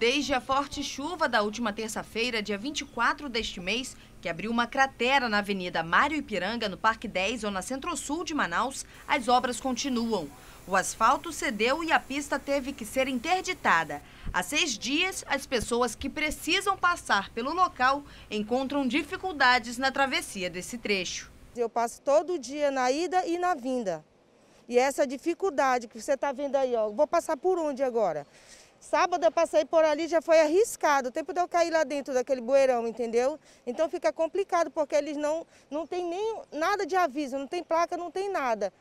Desde a forte chuva da última terça-feira, dia 24 deste mês, que abriu uma cratera na Avenida Mário Ipiranga, no Parque 10, ou na Centro-Sul de Manaus, as obras continuam. O asfalto cedeu e a pista teve que ser interditada. Há seis dias, as pessoas que precisam passar pelo local encontram dificuldades na travessia desse trecho. Eu passo todo dia na ida e na vinda. E essa dificuldade que você está vendo aí, ó, vou passar por onde agora? Sábado eu passei por ali, já foi arriscado, o tempo de eu cair lá dentro daquele bueirão, entendeu? Então fica complicado, porque eles não, não tem nem nada de aviso, não tem placa, não tem nada.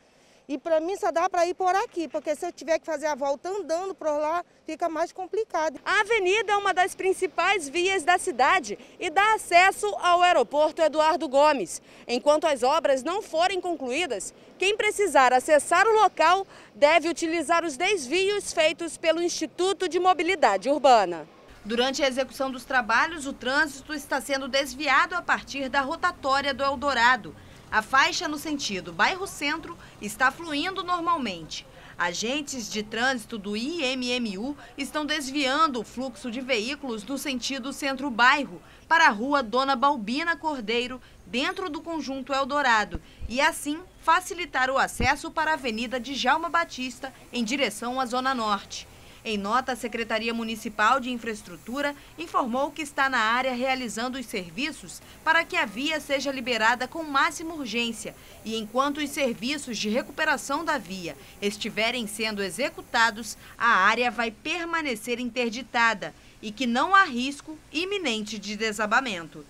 E para mim só dá para ir por aqui, porque se eu tiver que fazer a volta andando por lá, fica mais complicado. A avenida é uma das principais vias da cidade e dá acesso ao aeroporto Eduardo Gomes. Enquanto as obras não forem concluídas, quem precisar acessar o local deve utilizar os desvios feitos pelo Instituto de Mobilidade Urbana. Durante a execução dos trabalhos, o trânsito está sendo desviado a partir da rotatória do Eldorado. A faixa no sentido bairro-centro está fluindo normalmente. Agentes de trânsito do IMMU estão desviando o fluxo de veículos do sentido centro-bairro para a rua Dona Balbina Cordeiro, dentro do conjunto Eldorado, e assim facilitar o acesso para a Avenida de Jalma Batista, em direção à Zona Norte. Em nota, a Secretaria Municipal de Infraestrutura informou que está na área realizando os serviços para que a via seja liberada com máxima urgência e enquanto os serviços de recuperação da via estiverem sendo executados, a área vai permanecer interditada e que não há risco iminente de desabamento.